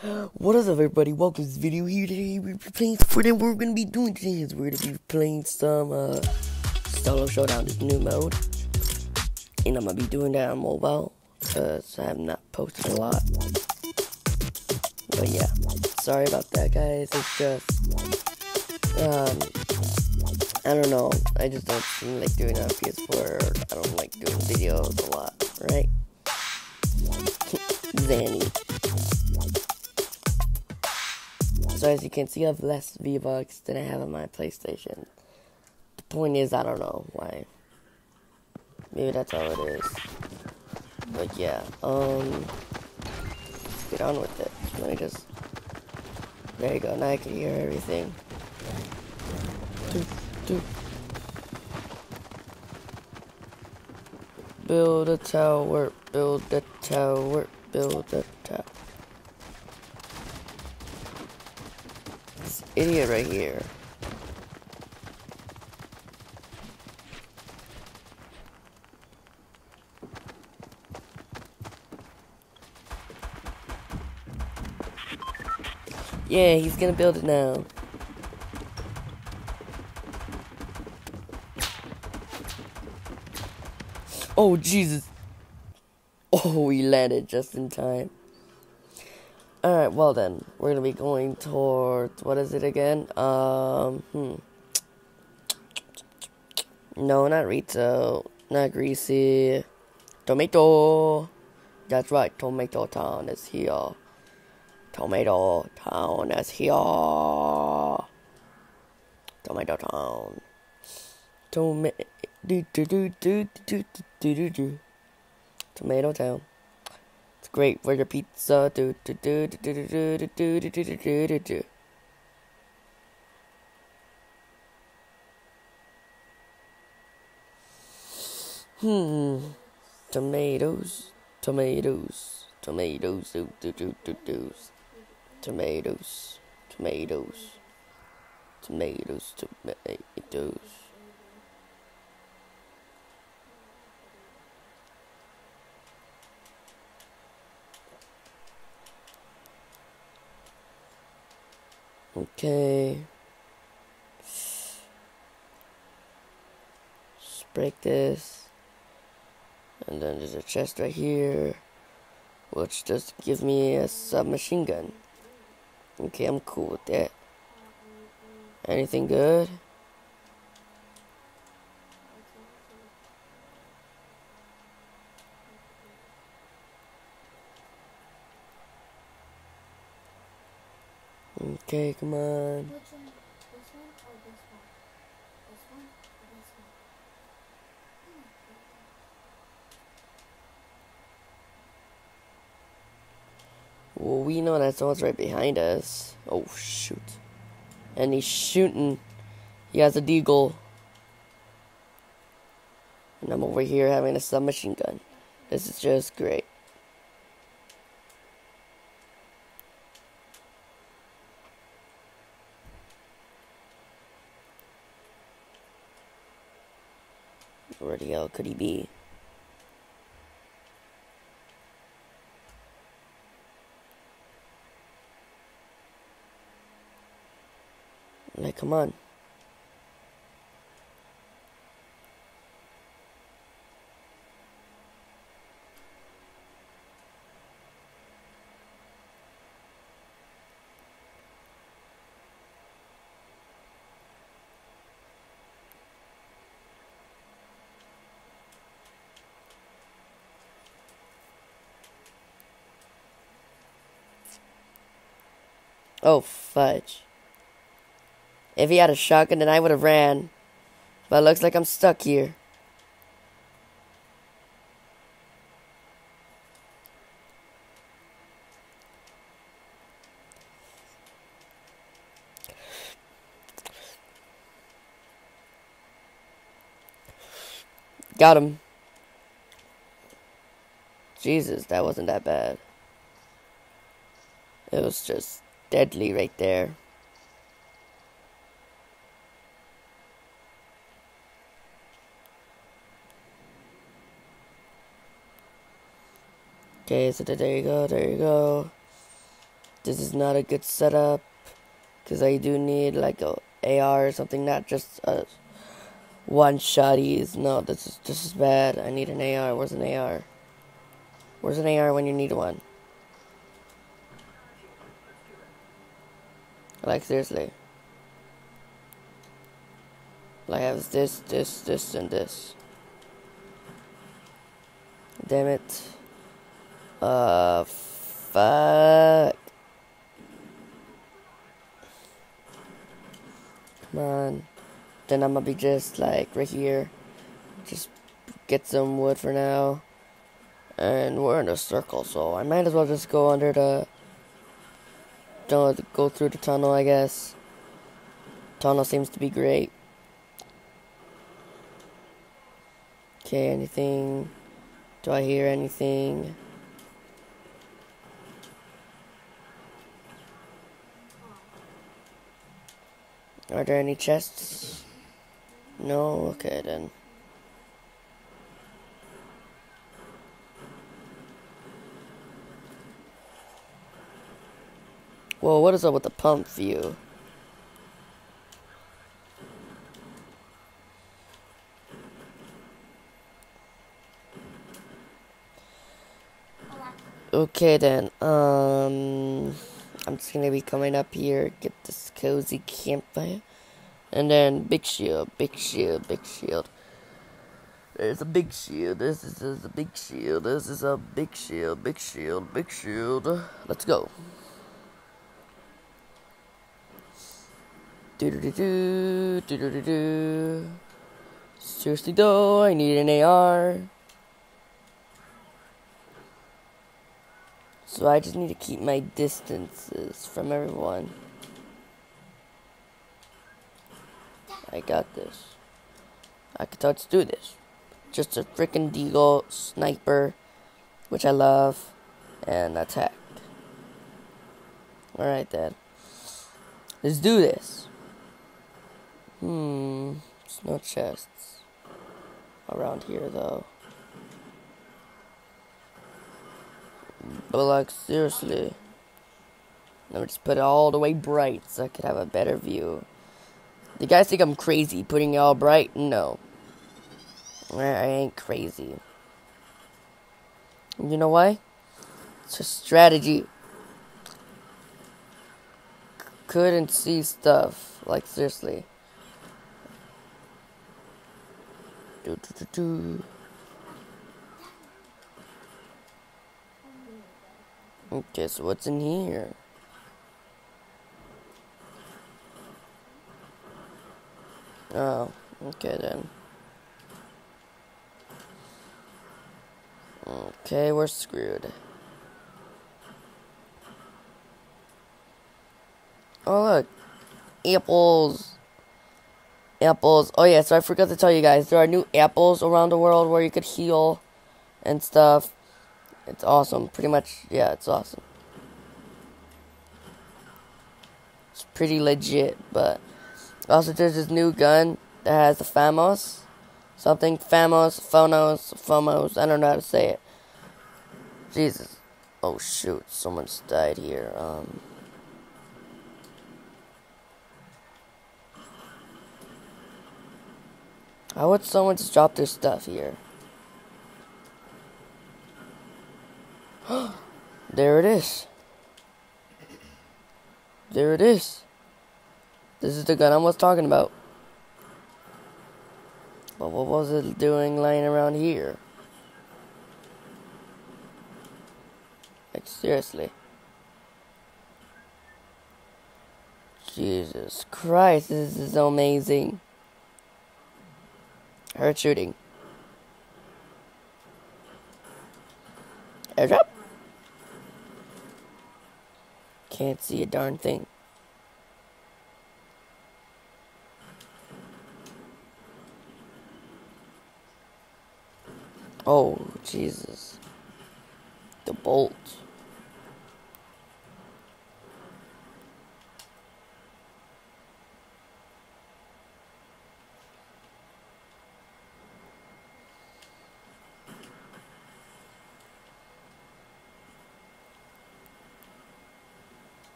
What is up, everybody? Welcome to this video here today. We're playing for them. We're gonna be doing today is we're gonna be playing some uh solo showdown, this new mode, and I'm gonna be doing that on mobile because I have not posted a lot. But yeah, sorry about that, guys. It's just um I don't know. I just don't like doing it on PS4. I don't like doing videos a lot, right? Zanny. So as you can see, I have less V-Bucks than I have on my PlayStation. The point is, I don't know why. Maybe that's how it is. But yeah, um, let's get on with it. Let me just, there you go, now I can hear everything. Doop, doop. Build a tower, build a tower, build a tower. Idiot right here. Yeah, he's gonna build it now. Oh, Jesus. Oh, we landed just in time. Alright, well then, we're gonna be going towards, what is it again? Um, hmm. No, not Rito, not Greasy. Tomato. That's right, Tomato Town is here. Tomato Town is here. Tomato Town. Tomato. Do do do do do do do do. Tomato Town. Great for your pizza. Do do do do do do do do do do do do do. Hmm. Tomatoes. Tomatoes. Tomatoes. Do do do do do. Tomatoes. Tomatoes. Tomatoes. Tomatoes. Okay. Just break this. And then there's a chest right here. Which just gives me a submachine gun. Okay, I'm cool with that. Anything good? Okay, come on. Which one? This one or this one? This one or this one? Well, we know that someone's right behind us. Oh, shoot. And he's shooting. He has a deagle. And I'm over here having a submachine gun. This is just great. Hell could he be? Like, come on. Oh, fudge. If he had a shotgun, then I would have ran. But it looks like I'm stuck here. Got him. Jesus, that wasn't that bad. It was just deadly right there. Okay, so there you go, there you go. this is not a good setup because I do need like a AR or something, not just a one shotties. No, this is this is bad. I need an AR. Where's an AR? Where's an AR when you need one? Like seriously. Like I have this, this, this, and this. Damn it. Uh, fuck. Come on. Then I'm gonna be just like right here. Just get some wood for now. And we're in a circle, so I might as well just go under the. Don't go through the tunnel, I guess. Tunnel seems to be great. Okay, anything? Do I hear anything? Are there any chests? No? Okay then. Well, what is up with the pump view? Okay then, um, I'm just gonna be coming up here, get this cozy campfire, and then big shield, big shield, big shield. There's a big shield, this is, this is a big shield, this is a big shield, big shield, big shield. Let's go. Do do do do do do do do. Seriously though, I need an AR. So I just need to keep my distances from everyone. I got this. I can let's do this. Just a freaking deagle sniper, which I love, and attack. Alright then. Let's do this. Hmm. There's no chests around here though. But like seriously. Let me just put it all the way bright so I could have a better view. You guys think I'm crazy putting it all bright? No. I ain't crazy. You know why? It's a strategy. Couldn't see stuff. Like seriously. Do, do, do. Okay, so what's in here? Oh, okay then. Okay, we're screwed. Oh look, apples. Apples. Oh yeah, so I forgot to tell you guys, there are new apples around the world where you could heal and stuff. It's awesome. Pretty much, yeah, it's awesome. It's pretty legit, but also there's this new gun that has the Famos, Something Famos, Phonos, FOMOS, I don't know how to say it. Jesus. Oh shoot, someone's died here. Um How would someone just drop their stuff here? there it is. There it is. This is the gun I was talking about. But what was it doing laying around here? Like, seriously. Jesus Christ, this is amazing. Shooting. Airdrop? Can't see a darn thing. Oh, Jesus. The bolt.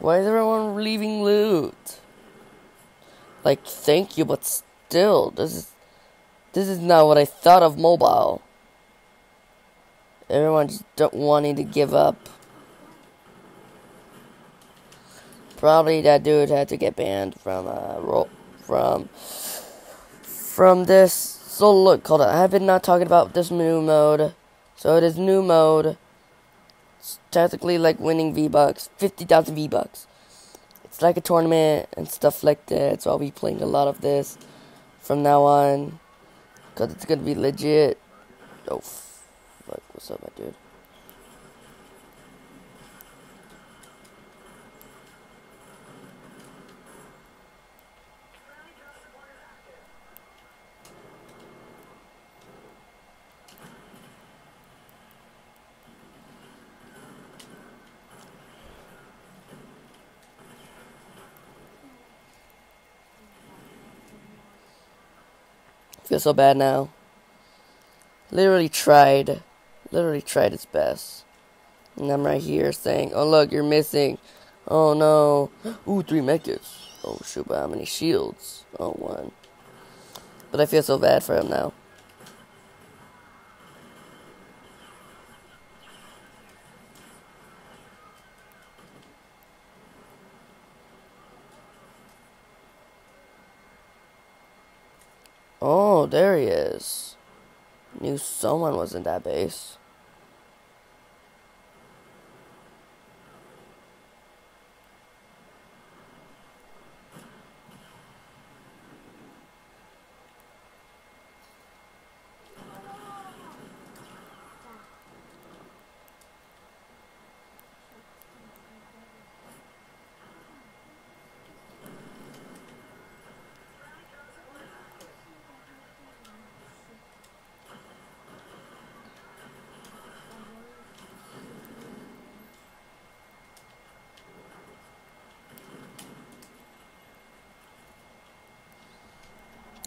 Why is everyone leaving loot? Like, thank you, but still, this is this is not what I thought of mobile. Everyone just don't wanting to give up. Probably that dude had to get banned from uh ro- from from this. So look, hold on. I have been not talking about this new mode. So it is new mode. It's technically like winning V Bucks, fifty thousand V Bucks. It's like a tournament and stuff like that. So I'll be playing a lot of this from now on, cause it's gonna be legit. Oh, fuck! What's up, my dude? Feel so bad now. Literally tried. Literally tried its best. And I'm right here saying, oh look, you're missing. Oh no. Ooh, three mechas. Oh shoot, but how many shields? Oh, one. But I feel so bad for him now. Oh, there he is. Knew someone was in that base.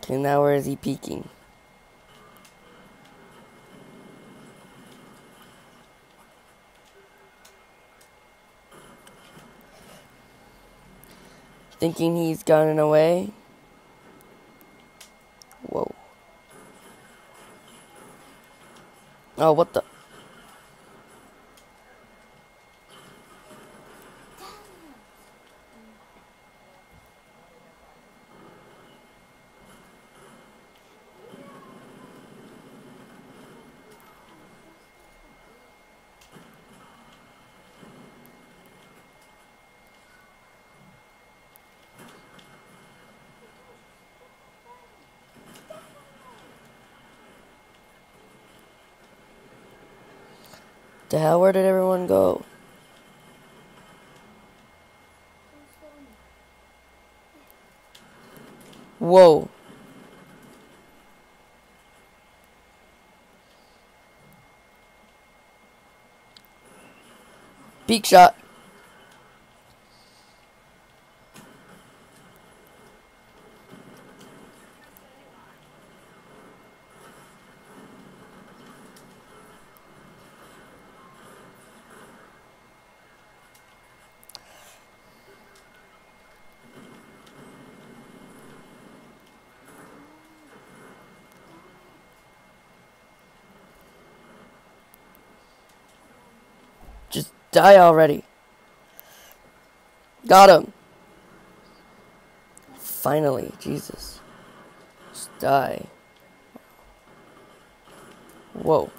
Okay, now where is he peeking? Thinking he's gotten away? Whoa. Oh, what the? The hell, where did everyone go? Whoa. Peek shot. Just die already. Got him. Finally, Jesus. Just die. Whoa.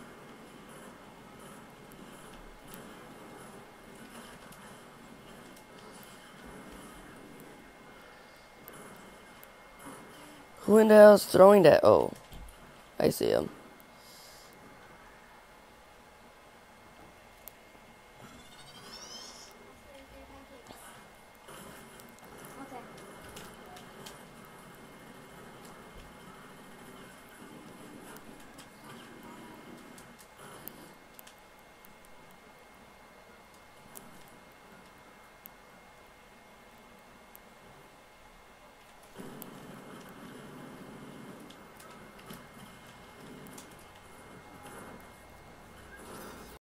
Who in the hell is throwing that? Oh, I see him.